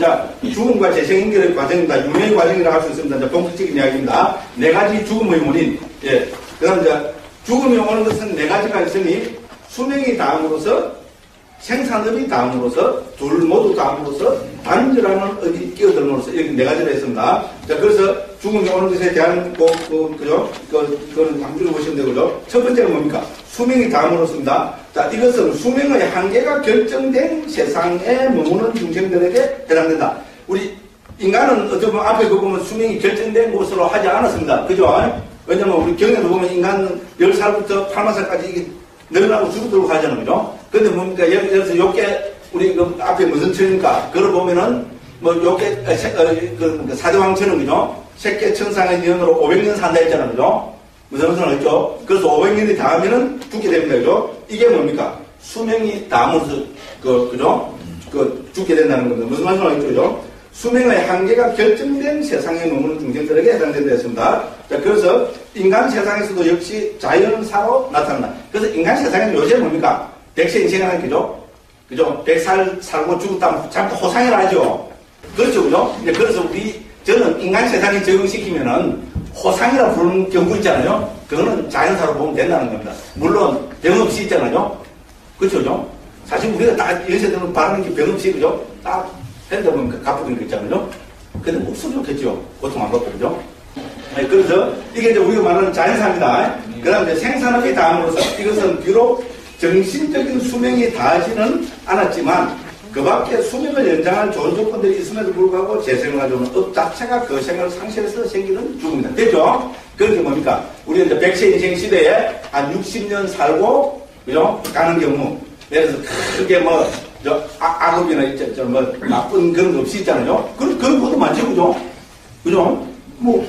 자, 죽음과 재생 연결의 과정입니다. 유명의 과정이라고 할 수 있습니다. 이제 본격적인 이야기입니다. 네 가지 죽음의 원인. 예. 그 다음 이제 죽음이 오는 것은 네 가지가 있으니 수명이 다음으로서 생산업이 다음으로서 둘 모두 다음으로서 단절하는 업이 끼어들므로써 이렇게 네 가지가 있습니다. 자, 그래서 죽음이 오는 것에 대한 그, 그, 그죠? 그, 그거는 강조를 보시면 되고요. 첫 번째는 뭡니까? 수명이 다음으로습니다. 자, 이것은 수명의 한계가 결정된 세상에 머무는 중생들에게 해당된다. 우리 인간은 어떻게 보면 앞에 그 보면 수명이 결정된 것으로 하지 않았습니다. 그죠? 왜냐면 우리 경에도 보면 인간은 10살부터 8만살까지 이게 늘어나고 줄어들고 가잖아요. 그죠? 근데 뭡니까? 예를 들어서 요게 우리 그 앞에 무슨 천입니까? 그걸 보면은 뭐 요게 어, 어, 그, 그 사대왕천은 그죠? 색계 천상의 년으로 500년 산다 했잖아요. 그죠? 무슨 소리 했죠? 그래서 500년이 닿으면은 죽게 됩니다. 그죠? 이게 뭡니까? 수명이 닿으면서 그, 그죠? 그 죽게 된다는 겁니다. 무슨 말씀을 하겠죠? 그죠? 수명의 한계가 결정된 세상에 머무는 중생들에게 해당된다 했습니다. 자, 그래서 인간 세상에서도 역시 자연사로 나타난다. 그래서 인간 세상에는 요새 뭡니까? 백세 인생이라는 게죠? 그죠? 백살 살고 죽었다면 자꾸 호상이라 하죠. 그렇죠, 그죠? 그래서 우리, 저는 인간 세상에 적응시키면은 호상이라 부르는 경우 있잖아요. 그거는 자연사로 보면 된다는 겁니다. 물론 병 없이 있잖아요. 그렇죠, 그죠? 사실 우리가 다 연세들은 바라는 게 병 없이, 그죠? 딱 핸드폰 갚아주는 거 있잖아요. 근데 목소리 좋겠죠. 고통 안 받고, 그죠? 네, 그래서 이게 이제 우리가 말하는 자연사입니다. 그 다음에 생산업이 다음으로써 이것은 비록 정신적인 수명이 닿지는 않았지만 그 밖에 수명을 연장할 좋은 조건들이 있음에도 불구하고 가져오는 업 자체가 그 생을 상실해서 생기는 죽음이다. 됐죠? 그렇게 뭡니까? 우리 이제 백세 인생 시대에 한 60년 살고, 그죠? 가는 경우. 들어서 크게 뭐, 저, 아, 악업이나 있죠. 저, 뭐, 나쁜 그런 거 없이 있잖아요. 그런, 그런 것도 많죠. 그죠? 그죠? 뭐,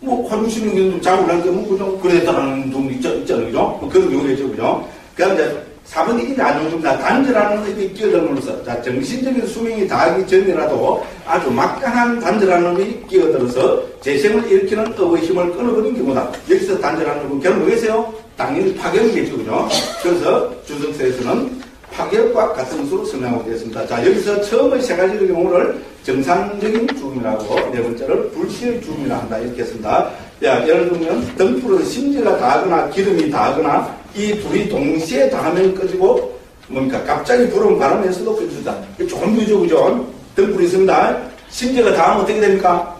뭐, 한 60년 정도 자고 난 경우, 그죠? 그랬다라는 있죠. 있잖아요. 그죠? 뭐 그런 경우가 있죠. 그죠? 그 다음에 이제 4번 이기이 아주 줍니다. 단절하는 의이 끼어들면서 자, 정신적인 수명이 다하기 전이라도 아주 막강한 단절하는 놈이 끼어들어서 재생을 일으키는 업의 힘을 끊어버린 경우다. 여기서 단절하는 건 결국 뭐겠어요? 당연히 파격이겠죠. 그죠? 그래서 주석서에서는 파격과 같은 것으로 설명하고 되었습니다. 자, 여기서 처음의 세 가지의 경우를 정상적인 죽음이라고 네 번째를 불시의 죽음이라 한다. 이렇게 했습니다. 야, 예를 들면 등불은 심지가 다하거나 기름이 다하거나 이 불이 동시에 닿으면 꺼지고 뭡니까 갑자기 불은 바람에서도 꺼진다. 조금 비죠 그죠? 등불이 있습니다. 심지가 닿으면 어떻게 됩니까?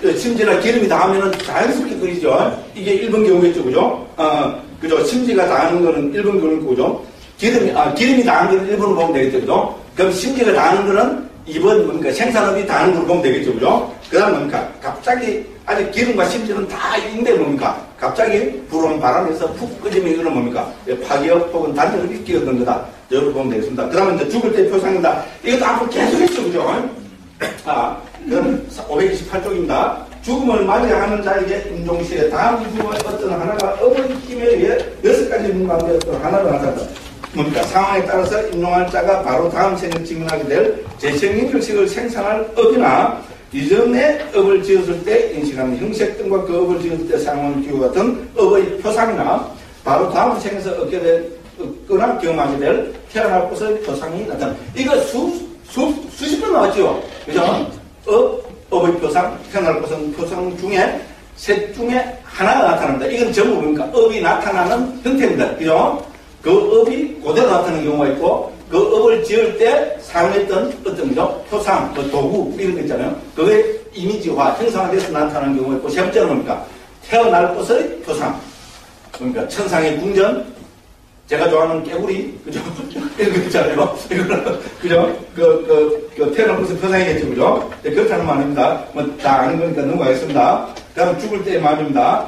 그 심지나 기름이 닿으면 자연스럽게 꺼지죠. 이게 1번 경우겠죠 그죠? 어, 그죠? 심지가 닿는 거는 1번 경우인 거죠. 기름이, 아, 기름이 닿는 거는 1번으로 보면 되겠죠 그죠? 그럼 심지가 닿는 거는 2번 뭡니까 생산업이 닿는 걸로 보면 되겠죠 그죠? 그 다음 뭡니까 갑자기 아직 기름과 심지는 다 있는데 뭡니까? 갑자기 불어온 바람에서 푹 꺼지면 이거는 뭡니까? 파기업 혹은 단절이 끼어든 거다. 여러분 보면 되겠습니다. 그 다음에 이제 죽을 때 표상입니다. 이것도 앞으로 계속 했죠, 그죠? 아, 그럼 528쪽입니다. 죽음을 맞이하는 자에게 임종시에 다음 중에 어떤 하나가 어머니 힘에 의해 여섯 가지 문 가운데 어떤 하나를 하다. 뭡니까? 상황에 따라서 임종할 자가 바로 다음 생을 직면하게 될 재생연결식을 생산할 업이나 이전에 업을 지었을 때 인식하는 형색 등과 그 업을 지었을 때 사용하는 기구 같은 업의 표상이나 바로 다음 생에서 얻게 될 거나 경험하게 될 태어날 것의 표상이 나타나. 이거 수, 수, 수십 번 나왔죠. 그죠? 업, 업의 표상, 태어날 것의 표상 중에 셋 중에 하나가 나타납니다. 이건 전부 뭡니까? 업이 나타나는 형태입니다. 그죠? 그 업이 그대로 나타나는 경우가 있고, 그 업을 지을 때 사용했던 어떤 거 표상, 그 도구 이런 거 있잖아요. 그게 이미지화, 형상화돼서 나타나는 경우가 있고 세 번째는 뭡니까? 태어날 것의 표상. 그러니까 천상의 궁전, 제가 좋아하는 깨구리, 그죠? 이런 거 있잖아요. 이거는, 그죠? 그, 그, 그 태어날 것의 표상이겠죠, 그죠? 네, 그렇다는 말입니다. 뭐, 다 아는 거니까 넘어가겠습니다. 다음 죽을 때의 마음입니다.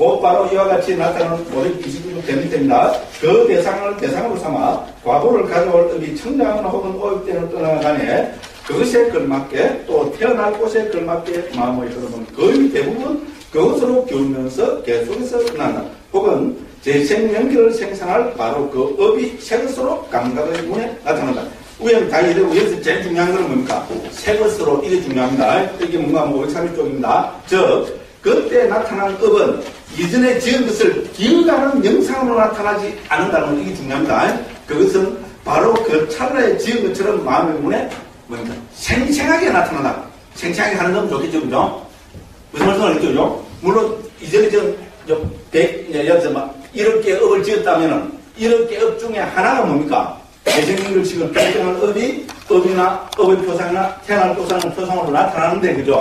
곧 바로 이와 같이 나타나는 529쪽 대밑입니다. 그 대상을 대상으로 삼아 과거를 가져올 의미 청량하거나 혹은 오입되는 떠나간에 그것에 걸맞게 또 태어날 곳에 걸맞게 마음의 흐름은 거의 대부분 그것으로 기울면서 계속해서 끝난다. 혹은 재생 연결을 생산할 바로 그 업이 새것으로 감각의 문에 나타난다. 우연 다 이래고 여기서 제일 중요한 건 뭡니까? 새것으로 이게 중요합니다. 이게 뭔가 뭐 531쪽입니다. 즉 그때 나타난 업은 이전에 지은 것을 기억하는 영상으로 나타나지 않는다는 건 이게 중요합니다. 그것은 바로 그 찰나에 지은 것처럼 마음의 문에 뭡니까? 생생하게 나타난다. 생생하게 하는 건 좋겠죠, 그죠? 무슨 말씀 그죠? 물론, 이전에 저, 저, 백, 예를 들어서 막, 이렇게 업을 지었다면은, 이렇게 업 중에 하나가 뭡니까? 재생인을 지금 결정한 업이, 업이나, 업의 표상이나, 태어날 표상은 표상으로 나타나는데, 그죠?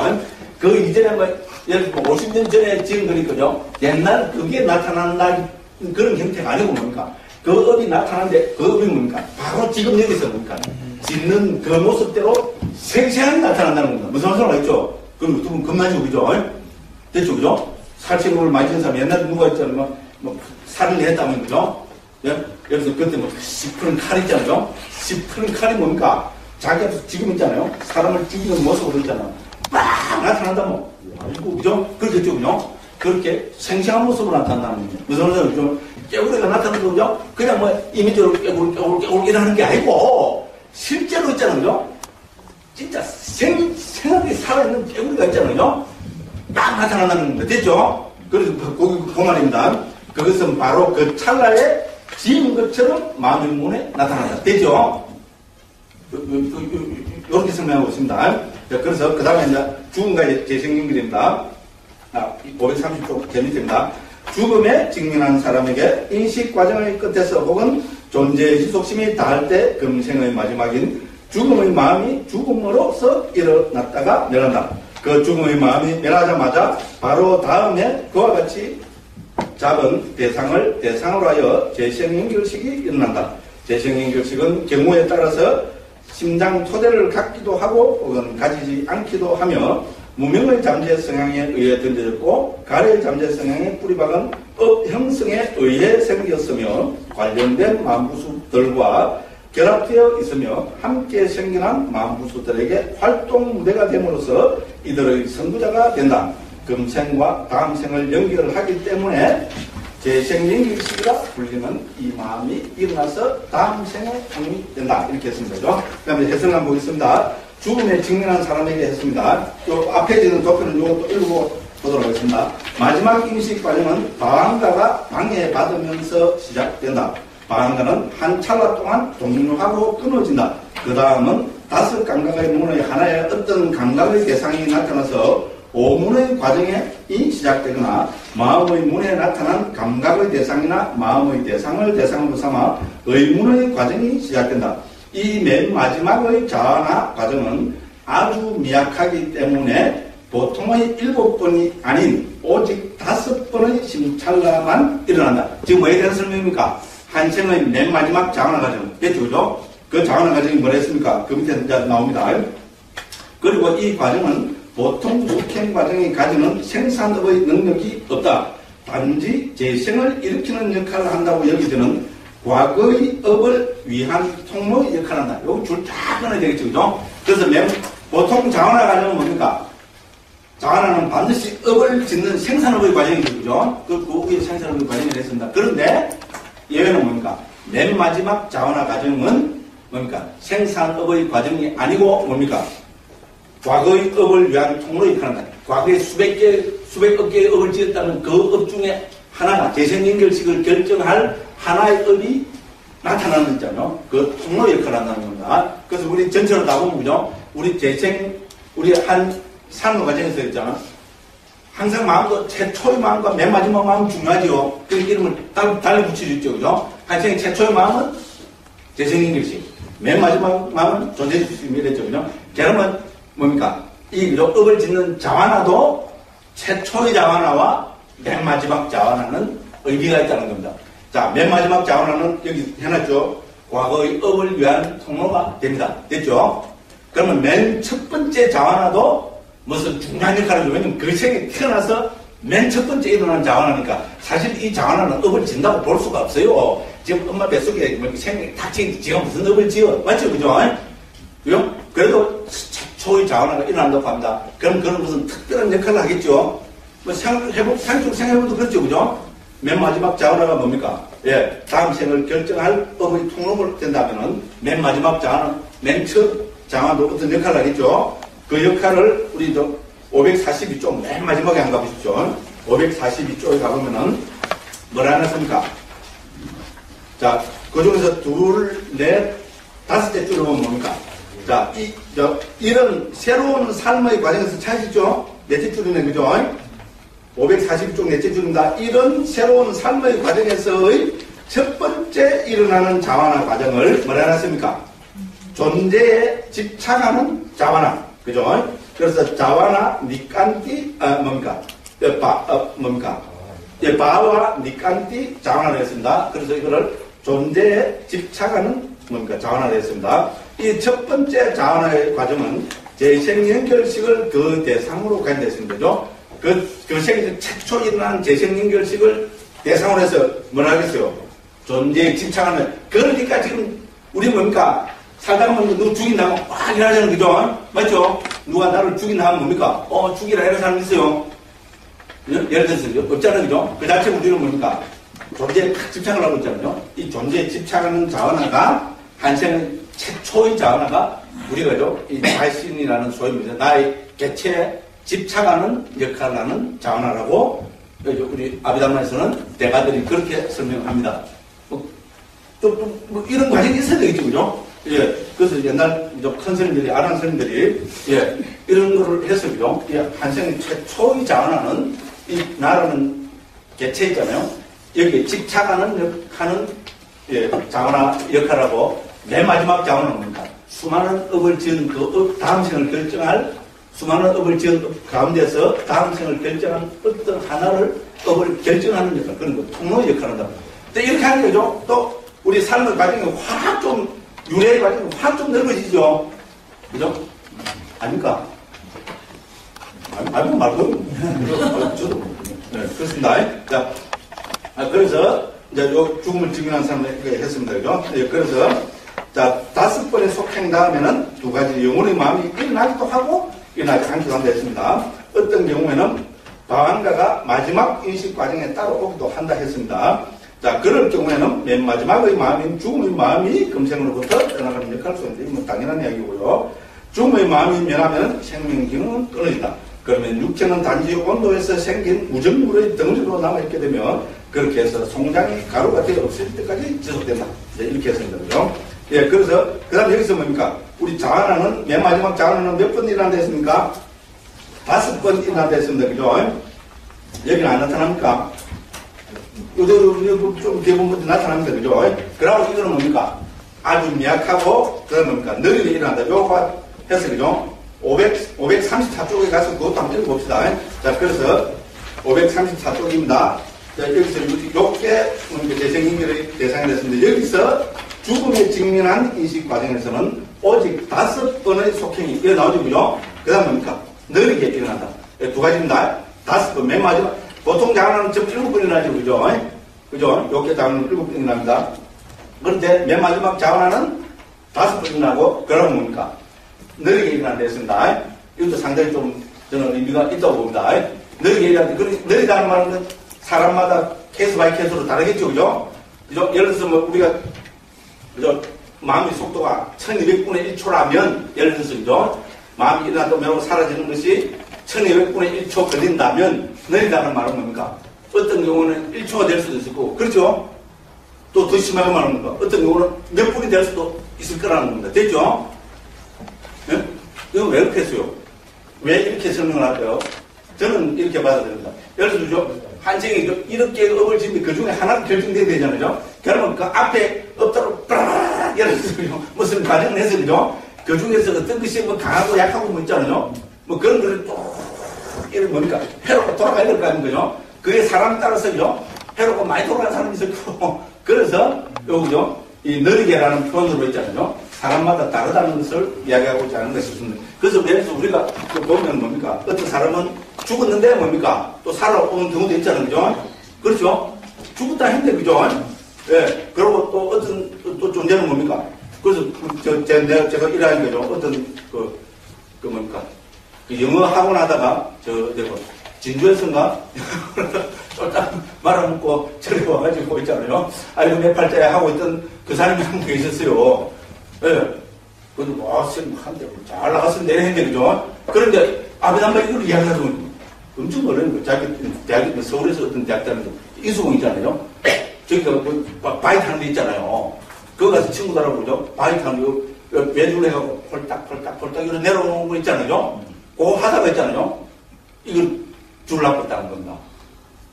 그 이전에 뭐, 예를 들어 50년 전에 지은 거니까요. 옛날 그게 나타난다, 그런 형태가 아니고 뭡니까? 그 업이 나타나는데, 그 업이 뭡니까? 바로 지금 여기서 뭡니까? 짓는 그 모습대로 생생하게 나타난다는 겁니다. 무슨 말씀 알겠죠? 그럼 두분 겁나죠, 그죠? 됐죠, 그죠? 살생물을 만지는 사람, 옛날에 누가 있잖아요. 뭐, 뭐 살을 했다면, 그죠? 예? 여기서 그때 뭐, 시푸른 칼 있잖아요. 시푸른 칼이 뭡니까? 자기 앞에서 지금 있잖아요. 사람을 죽이는 모습으로 있잖아요. 막 나타난다, 뭐. 아이고, 그죠? 그렇겠죠, 그죠? 그렇게 생생한 모습으로 나타난다는 거죠. 무슨 말이죠? 좀 깨구리가 나타나는 거죠? 그냥 뭐, 이미지로 깨구리, 깨구리, 깨구리 이라는 게 아니고, 실제로 있잖아요. 진짜 생, 생하게 살아있는 깨구리가 있잖아요. 딱 나타난다는 겁니다. 됐죠? 그래서 거기 그 말입니다. 그것은 바로 그 찰나에 지은 것처럼 마음의 문에 나타난다. 됐죠? 이렇게 설명하고 있습니다. 그래서 그 다음에 이제 죽음과 재생연결입니다. 아, 530쪽 제 밑입니다. 죽음에 직면한 사람에게 인식 과정의 끝에서 혹은 존재의 지속심이 닿을 때 금생의 마지막인 죽음의 마음이 죽음으로서 일어났다가 멸한다. 그 죽음의 마음이 멸하자마자 바로 다음에 그와 같이 잡은 대상을 대상으로 하여 재생연결식이 일어난다. 재생연결식은 경우에 따라서 심장 토대를 갖기도 하고 혹은 가지지 않기도 하며 무명의 잠재 성향에 의해 던져졌고 갈애의 잠재 성향의 뿌리박은 업 형성에 의해 생겼으며 관련된 마음부수들과 결합되어 있으며 함께 생겨난 마음부수들에게 활동 무대가 됨으로써 이들의 선구자가 된다. 금생과 다음 생을 연결하기 때문에 재생연결식이라 불리는 이 마음이 일어나서 다음 생에 도움이 된다. 이렇게 했습니다. 그 다음에 해석을 한번 보겠습니다. 죽음에 직면한 사람에게 했습니다. 또 앞에 있는 도표는 이것도 읽고 보도록 하겠습니다. 마지막 임식 과정은 방황가가 방해받으면서 시작된다. 방황가는 한 찰나 동안 동료하고 끊어진다. 그 다음은 다섯 감각의 문의 하나의 어떤 감각의 대상이 나타나서 오문의 과정에 이 시작되거나 마음의 문에 나타난 감각의 대상이나 마음의 대상을 대상으로 삼아 의문의 과정이 시작된다. 이 맨 마지막의 자아나 과정은 아주 미약하기 때문에 보통의 일곱 번이 아닌 오직 다섯 번의 심찰나만 일어난다. 지금 뭐에 대한 설명입니까? 한생의 맨 마지막 자아나 과정. 됐죠, 그죠? 그 자아나 과정이 뭐라 했습니까? 그 밑에 나옵니다. 그리고 이 과정은 보통 육행 과정이 가지는 생산업의 능력이 없다. 단지 재생을 일으키는 역할을 한다고 여기지는 과거의 업을 위한 통로 역할을 한다. 요거 줄쫙 끊어야 되겠죠. 그죠? 그래서 맨, 보통 자원화 과정은 뭡니까? 자원화는 반드시 업을 짓는 생산업의 과정이죠. 그죠? 그, 그 위에 생산업의 과정이 됐습니다. 그런데 예외는 뭡니까? 맨 마지막 자원화 과정은 뭡니까? 생산업의 과정이 아니고 뭡니까? 과거의 업을 위한 통로 역할을 한다. 과거에 수백 개, 수백억 개의 업을 지었다면 그업 중에 하나가 재생연결식을 결정할 하나의 업이 나타나는 있잖아요. 그 통로 역할을 한다는 겁니다. 그래서 우리 전체로 다 보면 그죠? 우리 재생, 우리 한 산업 과정에서 있잖아. 항상 마음도 최초의 마음과 맨 마지막 마음 중요하죠. 그 이름을 달, 달리 붙여줬죠. 그죠? 한생 최초의 마음은 재생연결식. 맨 마지막 마음은 존재주식 이랬죠. 그죠? 그러면 뭡니까? 이 업을 짓는 자화나도 최초의 자화나와 맨 마지막 자화나는 의미가 있다는 겁니다. 자, 맨 마지막 자원하는 여기 해놨죠. 과거의 업을 위한 통로가 됩니다. 됐죠? 그러면 맨 첫 번째 자원화도 무슨 중요한 역할을 해요. 왜냐면 그 생에 태어나서 맨 첫 번째 일어난 자원하니까 사실 이 자원화는 업을 진다고 볼 수가 없어요. 지금 엄마 뱃속에 뭐 생이 닥친 지가 무슨 업을 지어. 맞죠? 그죠? 그죠? 그래도 최 초의 자원화가 일어난다고 합니다. 그럼 그런 무슨 특별한 역할을 하겠죠? 뭐 생각해보, 생각적으로 생각해보도 그렇죠. 그죠? 맨 마지막 자원화가 뭡니까? 예, 다음 생을 결정할 법의 통로가 된다면은 맨 마지막 자원은 맨첫 자원도 어떤 역할을 하겠죠? 그 역할을 우리도 542쪽 맨 마지막에 한 가보십시오. 542쪽에 가보면은 뭐라 하셨습니까? 자, 그 중에서 둘, 넷, 다섯째 줄을 보면 뭡니까? 자, 이, 저, 이런 새로운 삶의 과정에서 찾으시죠? 넷째 줄이네, 그죠? 540쪽 넷째 줄입니다. 이런 새로운 삶의 과정에서의 첫 번째 일어나는 자완화 과정을 뭐라 해놨습니까? 존재에 집착하는 자완화. 그죠? 그래서 자완화, 니깐띠, 아, 뭡니까? 예, 바, 어, 뭡니까? 예, 바와 니깐띠 자완화를 했습니다. 그래서 이거를 존재에 집착하는 뭡니까? 자완화를 했습니다. 이 첫 번째 자완화의 과정은 재생연결식을 그 대상으로 관대했습니다. 그죠? 그, 그 세계 최초 일어난 재생연결식을 대상으로 해서 뭐라 하겠어요? 존재에 집착하는, 그러니까 지금 우리 뭡니까? 살다 보면 누구 죽인다면 막 일하잖아요. 그죠? 맞죠? 누가 나를 죽인다면 뭡니까? 어, 죽이라 이런 사람 있어요. 예를 들어서 없잖아요. 그죠? 그 자체 우리는 뭡니까? 존재에 탁 집착을 하고 있잖아요. 이 존재에 집착하는 자원화가 한생의 최초의 자원화가 우리가 죠, 이 자신이라는 뭐 나의 개체에 집착하는 역할을 하는 자원화라고 우리 아비담마에서는 대가들이 그렇게 설명합니다. 뭐, 또, 또, 뭐 이런 과정이 있어야 되겠죠, 그죠? 예, 그래서 옛날 큰 스님들이, 아는 스님들이, 예, 이런 거를 해서, 그죠? 예, 한생 최초의 자와나는 이 나라는 개체 있잖아요. 여기에 집착하는 하는 예, 자와나 역할하고 맨 마지막 자와나는 뭡니까? 수많은 업을 지은 그 업, 다음 생을 결정할 수많은 업을 지은 업 가운데서 다음 생을 결정한 어떤 하나를 업을 결정하는 역할, 그런 거 통로 역할을 한다. 근데 이렇게 하는 거죠. 또 우리 삶의 과정이 확 좀, 윤회의 과정이 확 좀 넓어지죠. 그죠? 아닙니까? 아니, 말고. 저도. 네, 그렇습니다. 자, 아, 그래서, 이제 요 죽음을 증명한 사람에게 했습니다. 그죠? 네, 그래서, 자, 다섯 번의 속행 다음에는 두 가지 영혼의 마음이 일어나기도 하고, 일어나지 않기도 한다 했습니다. 어떤 경우에는 방황가가 마지막 인식 과정에 따라오기도 한다 했습니다. 자, 그럴 경우에는 맨 마지막의 마음인 죽음의 마음이 금생으로부터 떠나가는 역할을 수행되는 뭐 당연한 이야기고요. 죽음의 마음이 면하면 생명 기능은 끊어진다. 그러면 육체는 단지 온도에서 생긴 우정물의 덩어리로 남아있게 되면 그렇게 해서 송장이 가루가 되어 없을 때까지 지속된다. 네, 이렇게 했습니다. 그죠? 예, 그래서, 그 다음 여기서 뭡니까? 우리 자한하는, 맨 마지막 자한하는 몇 번 일어난다 했습니까? 다섯 번 일어난다 했습니다. 그죠? 여기는 안 나타납니까? 요대로 좀 대부분 나타납니다. 그죠? 그러고 이거는 뭡니까? 아주 미약하고, 그 다음 뭡니까? 느리게 일어난다. 요거 해서, 그죠? 500, 534쪽에 가서 그것도 한번 읽어봅시다. 자, 그래서 534쪽입니다. 자, 여기서 이렇게 재생인결의 대상이 됐습니다. 여기서 죽음에 직면한 인식 과정에서는 오직 다섯 번의 속행이 일어나오죠, 그죠? 그 다음 뭡니까? 느리게 일어난다. 네, 두 가지입니다. 다섯 번, 맨 마지막. 보통 장하는 전 일곱 번 일어나죠, 그죠? 그죠? 이렇게 장하는 일곱 번 일어납니다. 그런데 맨 마지막 자원하는 다섯 번 일어나고, 그러면 뭡니까? 느리게 일어난다 했습니다. 이것도 상당히 좀 저는 의미가 있다고 봅니다. 느리게 일어난다. 느리다는 말은 사람마다 case by case로 다르겠죠, 그죠? 그죠? 예를 들어서 뭐 우리가 그죠? 마음의 속도가 1200분의 1초라면 예를 들어서 그죠? 마음이 일어나도 사라지는 것이 1200분의 1초 걸린다면 느리다는 말은 뭡니까? 어떤 경우는 1초가 될 수도 있고 그렇죠? 또 더 심하게 말하는 거 어떤 경우는 몇 분이 될 수도 있을 거라는 겁니다. 됐죠? 네? 이건 왜 그렇게 했어요? 왜 이렇게 설명을 할까요? 저는 이렇게 됩니다. 예를 들어서 한생이 이렇게 업을 지는데 그 중에 하나가 결정돼야 되잖아요. 그러면 그 앞에 빡 예를 들어서 무슨 과정을 해서 그죠? 그 중에서 어떤 것이 뭐 강하고 약하고 뭐 있잖아요. 뭐 그런 거를 또 이런 뭡니까? 회로가 돌아가야 될 거 아닌 거죠? 그게 사람 따라서 죠 회로가 많이 돌아가는 사람이 있을 거고 그래서 요거죠? 이 느리게라는 표현으로 있잖아요. 사람마다 다르다는 것을 이야기하고자 하는 것이 있습니다. 그래서 들어서 우리가 보면 뭡니까? 어떤 사람은 죽었는데 뭡니까? 또 살아오는 경우도 있잖아요. 그죠? 그렇죠? 죽었다 했는데, 그죠? 예. 그리고 또 어떤 또 존재는 뭡니까? 그래서 저, 제, 내가, 제가 일하는 거죠. 어떤 그, 그 뭡니까? 그 영어 학원 하다가 저, 내가 진주에서인가? 쫄딱 말아먹고 저리 와가지고 있잖아요. 아니, 그 네팔자에 하고 있던 그 사람이 한 분 계셨어요. 예. 그래도 뭐, 쌤, 한대 잘 나갔으면 내했는데, 그죠? 그런데 아베담바 이걸 이야기하고 엄청 어려운 거예요. 자기 대학, 서울에서 어떤 대학 다니는데 이수공 있잖아요. 저기가 그 바이 타는 데 있잖아요. 거기 가서 친구들하고 그죠? 바이 타는 거 매주를 해갖고 폴딱폴딱 폴딱 이렇게 내려오는 거 있잖아요. 그거 하다가 있잖아요. 이걸 줄라고 있다는 겁니다.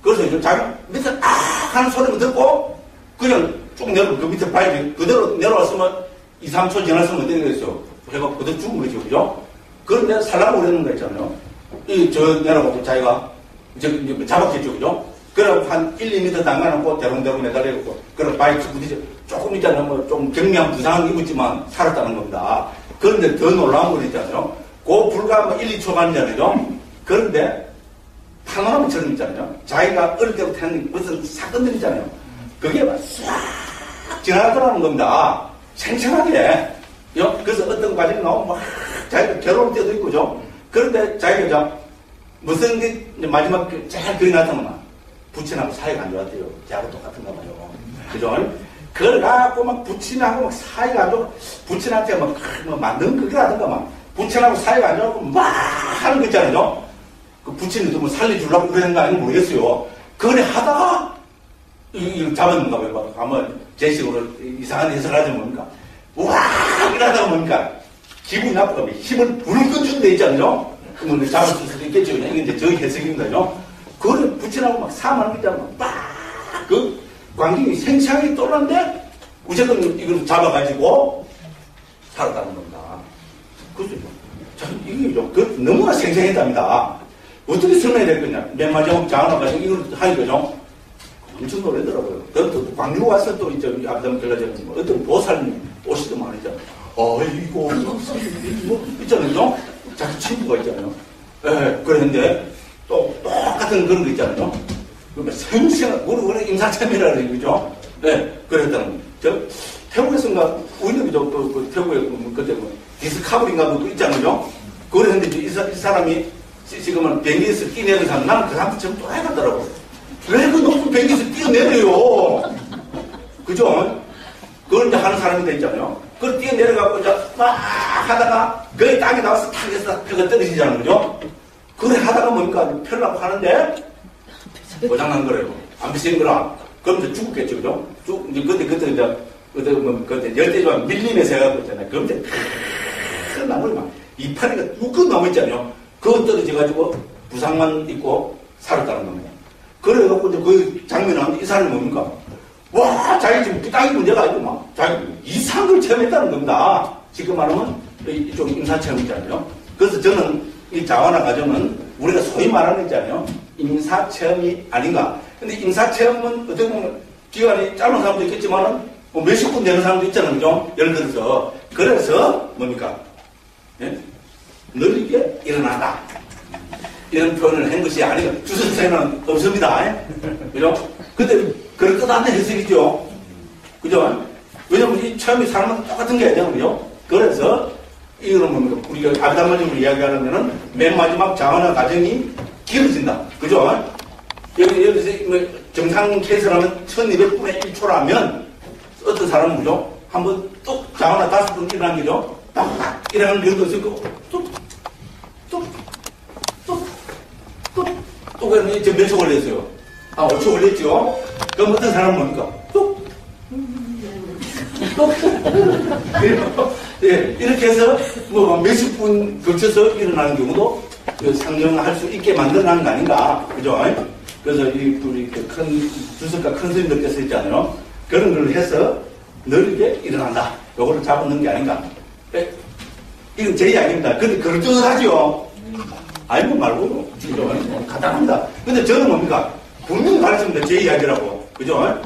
그래서 이제 자기 밑에 아 하는 소리만 듣고 그냥 쭉 내려 그 밑에 바위 그대로 내려왔으면 2, 3초 지났으면 어떻게 되겠어? 해가 그대로 죽은 거죠, 그죠? 그런데 살라고 그러는 거 있잖아요. 이 저 내려가고 자기가 저 이제 잡았겠죠, 그죠? 그럼 한 1, 2m 담가놓고 대롱대롱 매달려고 그럼 바위 부딪혀 조금 있잖아요. 뭐좀 경미한 부상을 입었지만 살았다는 겁니다. 그런데 더 놀라운 건 있잖아요. 그 불과 뭐 1, 2초 만이잖아요. 그런데 파노라마처럼 있잖아요. 자기가 어릴 때부터 하는 무슨 사건들 있잖아요. 그게 막 싹 지나가더라는 겁니다. 생생하게. 그래서 어떤 과정이 나오면 막 자기가 괴로울 때도 있고 죠. 그런데 자기가 자 무슨 게 마지막 잘 나타나면 부친하고 사이가 안 좋았대요. 저하고 똑같은가 봐요. 그죠? 그걸 갖고 막 부친하고 막 사이가 안 좋고 부친한테 막, 뭐 만든 그게라든가 막 부친하고 사이가 안 좋고 막 하는 거 있잖아요. 그 부친도 뭐 살려주려고 그러는 거 아닌지 모르겠어요. 그걸 하다가 잡았는가 봐요. 한번 제식으로 이상한 해석하지 뭡니까? 와! 이러다가 뭡니까? 기분이 나쁘다. 힘을 불을 꺼준 데 있잖아요. 그러면 잡을 수 있겠죠. 이게 이제 저희 해석입니다요. 그걸 붙이라고 막 사망을 있잖아. 막, 그, 광경이 생생하게 떠났는데, 어쨌든 이걸 잡아가지고 살았다는 겁니다. 그래서, 참, 이게 좀, 그, 너무나 생생했답니다. 어떻게 설명해야 될 거냐. 맨 마지막 장하나가지고 이걸 거죠. 엄청 놀라더라고요. 또, 광주 와서 또, 이제, 아담 뭐 어떤 보살님 오시더만 하잖아요. 어이고, 뭐, 있잖아요. 자기 친구가 있잖아요. 예, 그랬는데, 또 똑같은 그런 거 있잖아요. 그러면 생생한, 우리 원래 임사참이라는 얘기죠. 네, 그랬다는 저, 태국에서인가, 우리는 저, 그, 그 태국에, 그, 그때 뭐, 디스카버리인가 뭐, 있잖아요. 그랬는데, 이, 이 사람이 지금은 비행기에서 뛰내는 사람, 나는 그 사람도 지금 또 해갔더라고. 왜 그 높은 비행기에서 뛰어내려요? 그죠? 그걸 이제 하는 사람이 돼 있잖아요. 그걸 뛰어내려갖고 이제 막 하다가 거의 땅에 나와서 탁 해서 펴가 떨어지잖아요. 그죠? 그래 하다가 뭡니까? 펴려고 하는데 고장난 거래요. 안 비치는 거라. 그럼 죽었겠죠. 그죠? 죽, 이제 그때, 그때 이제, 그때 뭐, 그때 열대지만 밀림에서 해갖고 있잖아요. 그럼 이제 큰 나무를 막 이파리가 묶은 나무 있잖아요. 그거 떨어져가지고 부상만 입고 살았다는 겁니다. 그래갖고 이제 그 장면을 하면 이 사람이 뭡니까? 와, 자기 지금 땅이 문제가 아니고 막, 자기 이상한 걸 체험했다는 겁니다. 지금 말하면 좀 임사체험 있잖아요. 그래서 저는 이 자원화 과정은 우리가 소위 말하는 있잖아요. 임사체험이 아닌가. 근데 임사체험은 어떻게 보면 기간이 짧은 사람도 있겠지만은 뭐 몇십 분 되는 사람도 있잖아요. 그죠? 예를 들어서. 그래서 뭡니까? 예? 느리게 일어난다. 이런 표현을 한 것이 아니고 주선생은 없습니다. 예? 그죠? 근데 그럴 것 같는 해석이죠. 그죠? 왜냐면 이 처음에 사람은 똑같은 게 아니에요. 그죠? 그래서 이거는 뭡니까? 우리가 아담마즘으로 이야기하려면은 맨 마지막 자원화 과정이 길어진다. 그죠? 여기, 여기서 뭐 정상 케이스라면 1200분의 1초라면 어떤 사람은 그죠? 한번 뚝 자원화 다섯 분 일어난 거죠? 딱 일어나는 경우도 있을 거고 뚝, 뚝, 뚝, 뚝, 뚝 그러면 이제 몇초 걸렸어요? 아, 5초 걸렸죠? 그럼 어떤 사람은 뭡니까? 뚝, 뚝. 예, 이렇게 해서 뭐 몇십 분 걸쳐서 일어나는 경우도 그 상정할 수 있게 만들어놓은 거 아닌가. 그죠? 그래서 이, 우리 그 큰, 주석가 큰 스님들께서 있잖아요. 그런 걸 해서 느리게 일어난다. 요거를 잡아놓은 게 아닌가. 예, 이건 제 이야기입니다. 근데 그럴듯하죠? 알고 말고도. 그죠? 간단합니다. 근데 저는 뭡니까? 분명히 가르칩니다. 제 이야기라고. 그죠?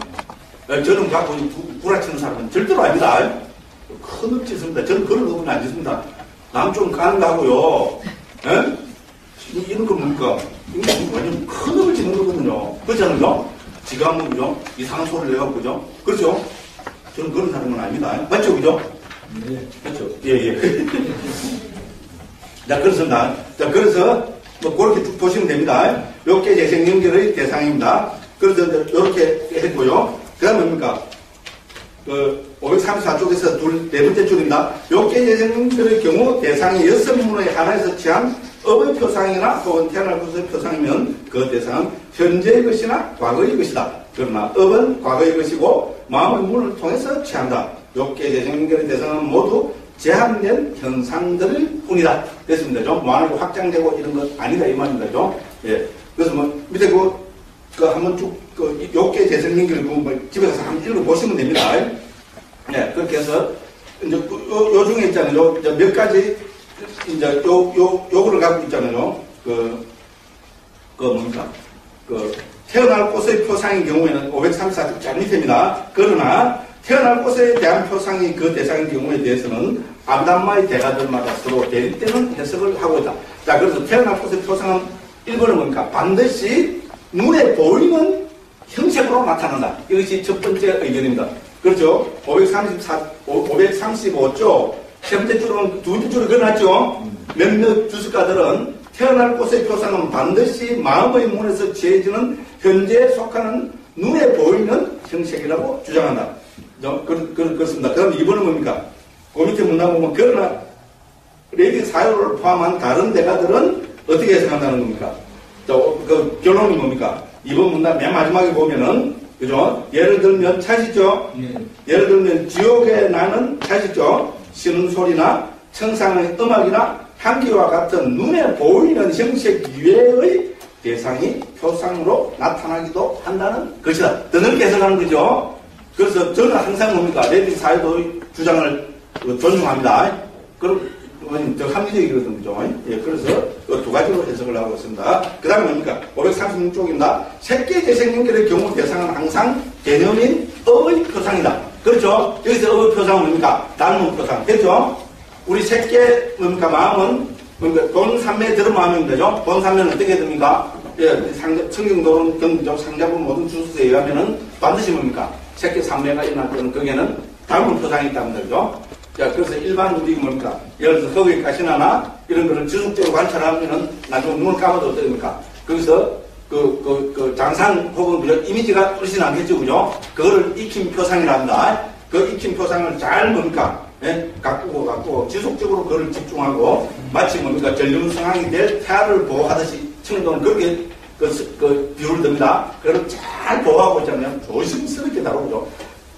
예, 저는 갖고 구라치는 사람은 절대로 아닙니다. 큰 억지습니다. 저는 그런 의문 안 짓습니다. 남 좀 까는 거고요. 예? 이런 거 뭡니까? 이거 완전 큰 억을 짓는 거거든요. 그렇지 않나요? 지가 뭐, 그죠? 이상한 소리를 해갖고, 그죠? 그렇죠? 저는 그런 사람은 아닙니다. 맞죠? 그죠? 네. 맞죠? 예, 예. 자, 그렇습니다. 자, 그래서, 뭐, 그렇게 쭉 보시면 됩니다. 요게 재생 연결의 대상입니다. 그래서 이렇게 했고요. 그 다음에 뭡니까? 그 534쪽에서 둘, 네 번째 줄입니다. 요게 재생들의 경우 대상이 여섯 문의 하나에서 취한 업의 표상이나 혹은 태어날 곳의 표상이면 그 대상은 현재의 것이나 과거의 것이다. 그러나 업은 과거의 것이고 마음의 문을 통해서 취한다. 욕계 재생결의 대상은 모두 제한된 현상들 뿐이다. 됐습니다. 좀 무한하게 확장되고 이런 것 아니다. 이 말입니다. 좀. 예. 그래서 뭐, 밑에 그, 그 한번 쭉, 그, 요게 재생연기를 그, 뭐, 집에 가서 한번 읽어 보시면 됩니다. 예. 그렇게 해서, 이제, 요, 요 중에 있잖아요. 요, 몇 가지, 이제, 요, 요, 요거를 갖고 있잖아요. 그, 그 뭡니까? 그, 태어날 꽃의 표상의 경우에는 534쪽 밑입니다. 그러나 태어날 꽃에 대한 표상이 그 대상의 경우에 대해서는 암담마의 대가들마다 서로 대립되는 해석을 하고 있다. 자, 그래서 태어날 꽃의 표상은 1번은 뭡니까? 반드시 눈에 보이는 형식으로 나타난다. 이것이 첫 번째 의견입니다. 그렇죠? 534, 535쪽, 세 번째 줄은, 두 번째 줄에 그려놨죠? 몇몇 주석가들은 태어날 꽃의 표상은 반드시 마음의 문에서 지어지는 현재에 속하는 눈에 보이는 형식이라고 주장한다. 그, 그, 그렇습니다. 그럼 이번은 뭡니까? 그 밑에 문단 보면 그러나 레디 사야도를 포함한 다른 대가들은 어떻게 해석한다는 겁니까? 자, 그 결론이 뭡니까? 이번 문단 맨 마지막에 보면은 그죠? 예를 들면 찾으죠? 예. 를 들면 지옥에 나는 찾으죠? 쉬는 소리나 천상의 음악이나 향기와 같은 눈에 보이는 형식 이외의 대상이 표상으로 나타나기도 한다는 것이다. 더 넓게 해석하는 거죠. 그래서 저는 항상 뭡니까? 레빈 사회도 주장을 그 존중합니다. 그럼 더 합리적이거든요. 그죠? 예, 그래서 그두 가지로 해석을 하고 있습니다. 그 다음에 뭡니까? 536쪽입니다. 새끼 재생 연결의 경우 대상은 항상 개념인 어의 표상이다. 그렇죠? 여기서 어의 표상은 뭡니까? 닮은 표상. 됐죠? 우리 새끼 뭡니까? 마음은 뭡니까? 본삼매 들은 마음입니다. 죠? 본삼매는 어떻게 됩니까? 예, 상자, 청경도론 경적 상자분 모든 주소에 의하면은 반드시 뭡니까? 새끼 삼매가 일어날 때는 거기에는 닮은 표상이 있다는 거죠. 자, 그래서 일반 우리 뭡니까? 예를 들어서 허기 가시나나 이런 거를 지속적으로 관찰하면은 나중에 눈을 감아도 어떻습니까? 거기서 그, 그, 그 장상 혹은 그 이미지가 뚫리진 않겠죠, 그죠? 그거를 익힌 표상이라 합니다. 그 익힌 표상을 잘 뭡니까? 예? 가꾸고 가꾸고 지속적으로 그걸 집중하고 마치 뭡니까? 전륜성항이 될 태아를 보호하듯이 청동은 그렇게 그, 그 비율을 듭니다. 그걸 잘 보호하고 있잖아요. 조심스럽게 다루죠.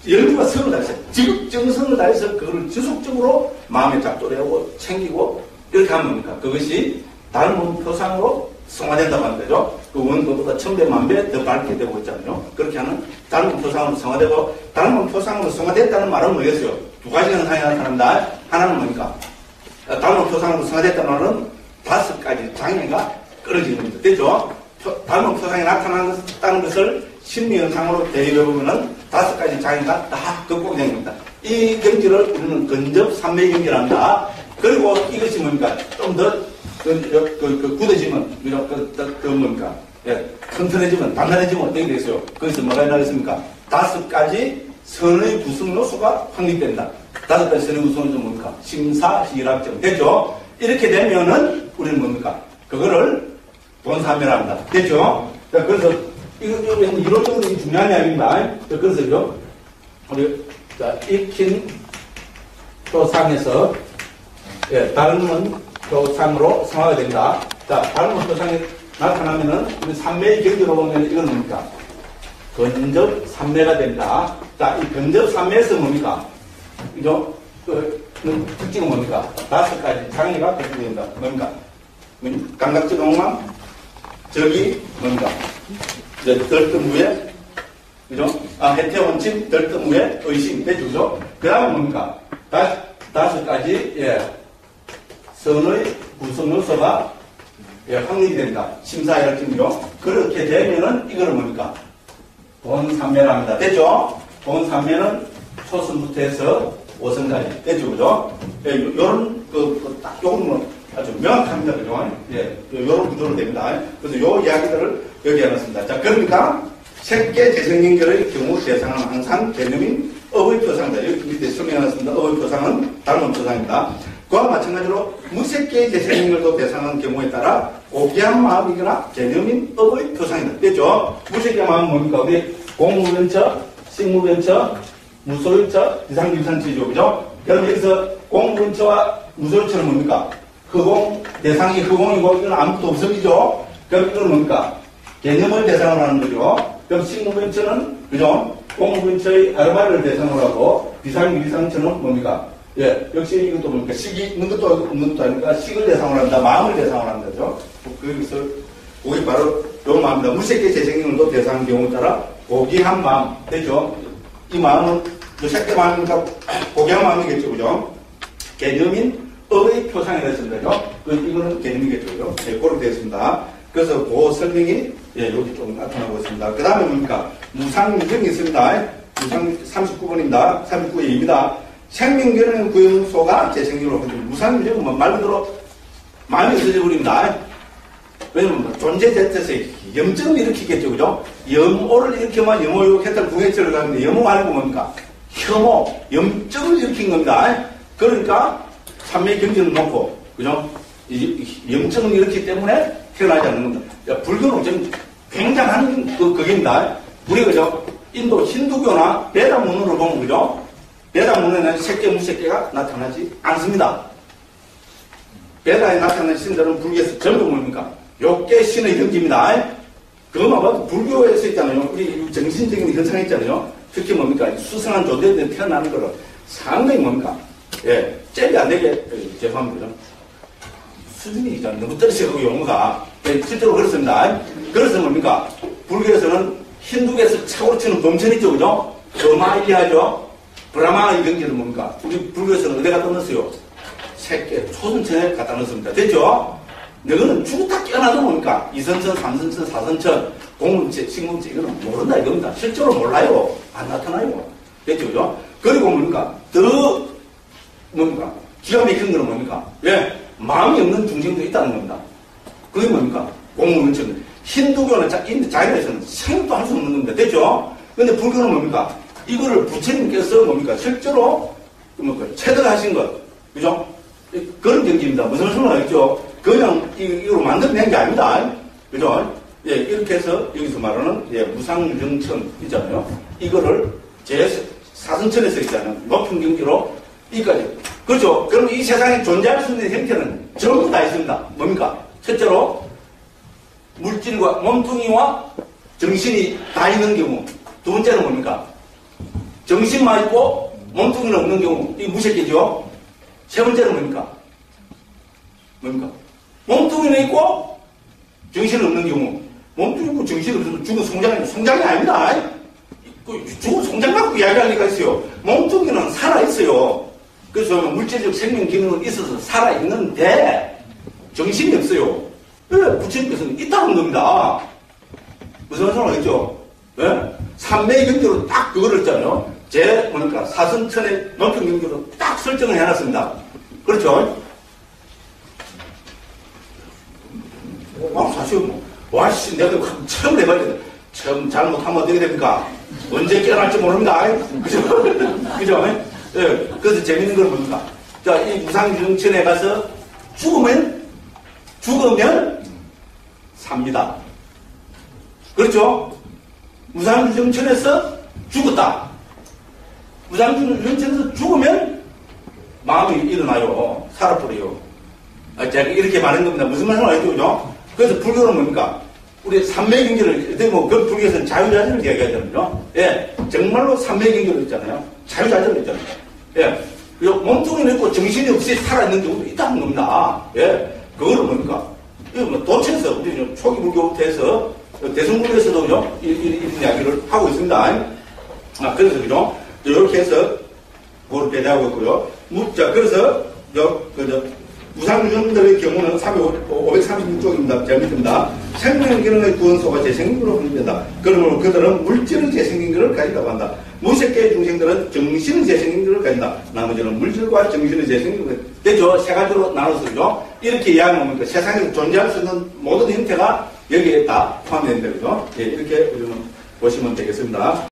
열과 성을 다해서 지극정성을 다해서 그걸 지속적으로 마음에 잡돌이하고 챙기고 이렇게 하면 뭡니까? 그것이 다른 표상으로 성화된다고 하는 거죠. 그 원도보다 천배 만배 더 밝게 되고 있잖아요. 그렇게 하는 다른 표상으로 성화되고 다른 표상으로 성화됐다는 말은 뭐겠어요? 두 가지 현상이 나타난다. 하나는 뭡니까? 다른 표상으로 성화됐다는 말은 다섯 가지 장애가 끊어지는 겁니다. 됐죠? 다른 표상이 나타났다는 것을 심리현상으로 대입해보면은 다섯 가지 장애가 다 겁니다. 이 경지를 우리는 근접 삼매 경지란다. 그리고 이것이 뭡니까? 좀더 그, 그, 그, 굳어지면, 그, 그, 그 뭡니까? 예, 튼튼해지면, 단단해지면 어떻게 되겠어요? 거기서 뭐가 나겠습니까? 다섯 가지 선의 구성 요소가 확립된다. 다섯 가지 선의 구성 요소는 뭡니까? 심사, 희락점. 됐죠? 이렇게 되면은, 우리는 뭡니까? 그거를 본사멸합니다. 됐죠? 자, 그래서, 이론적으로 중요한 이야기입니다. 자, 그래서요, 우리, 자, 익힌 또 상에서, 예, 건 표상으로 성화가 된다. 자, 다른 표상이 나타나면은 우리 삼매의 경지로 보면 이건 뭡니까? 근접 삼매가 된다. 자, 이 근접 삼매에서 뭡니까? 이죠? 그, 그 특징은 뭡니까? 다섯 가지 장애가 배출됩니다. 뭡니까? 감각적 엉망, 저기 뭡니까? 이제 덜뜸 위에, 그죠? 아, 해태 원칙, 덜뜸 위에 의심, 대주죠? 그 다음에 뭡니까? 다섯, 다섯 가지, 예. 선의 구성 요소가 예, 확립이 된다. 심사혈증이요. 그렇게 되면은 이거는 뭡니까? 본삼매랍니다. 됐죠? 본삼매는 초선부터 해서 오선까지 됐죠, 그죠? 예, 요런 그, 그, 딱 요건 뭐 아주 명확합니다, 그죠? 예, 요런 구조로 됩니다. 그래서 요 이야기들을 여기 해놨습니다. 자, 그러니까 색계 재생연결의 경우 대상은 항상 개념인 어의 표상이다. 여기 밑에 설명해놨습니다. 어의 표상은 다른 표상입니다. 그와 마찬가지로 무색계의 재생연결도 대상한 경우에 따라 고귀한 마음이거나 개념인 업의 표상이다. 됐죠? 무색계 마음은 뭡니까? 우리 공무변처, 식무변처, 무소유처, 비상유산처죠. 그죠? 그럼 여기서 공무변처와 무소유처는 뭡니까? 흑공, 대상이 흑공이고 이건 아무것도 없어지죠? 그럼 이건 뭡니까? 개념을 대상으로 하는 거죠. 그럼 식무변처는, 그죠? 공무변처의 아르바를 대상으로 하고 비상유산처는 뭡니까? 예, 역시 이것도 뭡니까? 식이 있는 것도 없는 것도 아니까 식을 대상으로 한다, 마음을 대상으로 한다, 죠 거기서, 그게 바로 요 마음입니다. 무색계 재생능도 대상한 경우에 따라 고귀한 마음, 되죠? 이 마음은 요 색계 마음이니까 고귀한 마음이겠죠, 그죠? 개념인 업의 표상이 됐습니다, 그죠? 그, 이거는 개념이겠죠, 그죠? 예, 그렇게 되었습니다. 그래서 그 설명이, 예, 여기 좀 나타나고 있습니다. 그 다음에 뭡니까? 무상유정이 있습니다. 무상 39번입니다. 39번입니다. 생명결혼 구형소가 재생률로 무상유정은 뭐말 그대로 마음이 없어져 버립니다. 왜냐면 뭐 존재 자체에서 염증을 일으키겠죠, 그죠? 염오를 일으켜만 염오욕 했던 구해체를 가는데 염오 말고 뭡니까? 혐오, 염증을 일으킨 겁니다. 그러니까 삼매 경제는 높고, 그죠? 염증을 일으키기 때문에 태어나지 않는 겁니다. 불교는 좀 굉장한 그, 그입니다. 우리 그죠? 인도 힌두교나 베다 문으로 보면 그죠? 베다 문에는 색계 무색계가 나타나지 않습니다. 베다에 나타나는 신들은 불교에서 전부 뭡니까? 욕계 신의 경지입니다. 그것만 봐도 불교에서 있잖아요. 우리 정신적인 현상 있잖아요. 특히 뭡니까? 수상한 존재들이 태어나는 거를 상당히 뭡니까? 예, 잽이 안 되게, 예, 죄송합니다. 수준이 너무 떨어지고 용어가. 예, 실제로 그렇습니다. 그래서 뭡니까? 불교에서는 힌두교에서 차고로 치는 범천이죠, 그죠? 어마이하죠? 브라마의 경지는 뭡니까? 우리 불교에서는 어디 갖다 넣었어요? 새끼, 초선천에 갖다 넣었습니다. 됐죠? 너는 죽었다 깨어나도 뭡니까? 이선천, 삼선천, 사선천, 공문체, 식문체, 이거는 모른다 이겁니다. 실제로 몰라요. 안 나타나요. 됐죠, 그죠? 그리고 뭡니까? 더, 뭡니까? 기가 막힌 거는 뭡니까? 예, 마음이 없는 중생도 있다는 겁니다. 그게 뭡니까? 공문천. 힌두교는 자, 자기에서는 생각도 할 수 없는 겁니다. 됐죠? 근데 불교는 뭡니까? 이거를 부처님께서 뭡니까? 실제로 뭡니까? 체득하신 것. 그죠? 그런 경지입니다. 무슨 말씀을 하겠죠? 그냥 이거 만들어낸 게 아닙니다. 그죠? 예, 이렇게 해서 여기서 말하는 예, 무상정천 있잖아요. 이거를 제 사선천에서 있잖아요. 높은 경지로 이까지. 그렇죠? 그럼 이 세상에 존재할 수 있는 형태는 전부 다 있습니다. 뭡니까? 첫째로 물질과 몸뚱이와 정신이 다 있는 경우. 두 번째는 뭡니까? 정신만 있고 몸뚱이는 없는 경우. 이 무색이죠? 세 번째는 뭡니까? 뭡니까? 몸뚱이는 있고 정신은 없는 경우. 몸뚱이 있고 정신이 없으면 죽은 송장이, 송장이 아닙니다. 그 죽은 송장 갖고 이야기할 리가 있어요. 몸뚱이는 살아있어요. 그래서 물질적 생명 기능은 있어서 살아있는데 정신이 없어요. 왜? 부처님께서는 있다는 겁니다. 무슨 말씀 알겠죠? 예? 삼매의 경제로 딱 그거를 했잖아요. 제, 뭐니까, 사선천의 높은 경제로 딱 설정을 해놨습니다. 그렇죠? 아, 사실 뭐, 와, 씨, 내가 처음 돼. 처음 잘못하면 어떻게 됩니까? 언제 깨어날지 모릅니다. 그죠? 그죠? 예. 그래서 재밌는 건 뭡니까? 자, 이 무상정천에 가서 죽으면, 죽으면 삽니다. 그렇죠? 무상정천에서 죽었다. 무상정천에서 죽으면 마음이 일어나요. 살아버려요. 아, 제가 이렇게 말한 겁니다. 무슨 말씀을 알죠? 그죠? 그래서 불교는 뭡니까? 우리 삼매경계를, 뭐, 그 불교에서는 자유자재를 이야기하잖아요. 예. 정말로 삼매경계로 있잖아요. 자유자재로 있잖아요. 예. 몸뚱이는 있고 정신이 없이 살아있는 경우도 있다는 겁니다. 예. 그거는 뭡니까? 이거 뭐 도처에서, 우리 초기 불교부터 해서 대승불교에서도 그죠? 이런 이야기를 하고 있습니다. 아, 그래서 그죠? 이렇게 해서 그걸 배제하고 있고요. 자, 그래서, 여, 그저, 무상유전들의 경우는 536쪽입니다. 제 밑입니다. 생명 기능의 구원소가 재생기로 합니다. 그러므로 그들은 물질의 재생기를 가지다고 한다. 무색계의 중생들은 정신의 재생기를 가진다. 나머지는 물질과 정신의 재생기를 됐죠? 세 가지로 나눠서 죠 이렇게 이야기하면 그 세상에 존재할 수 있는 모든 형태가 여기에 다 포함된다. 그죠? 예, 이렇게 보시면 되겠습니다.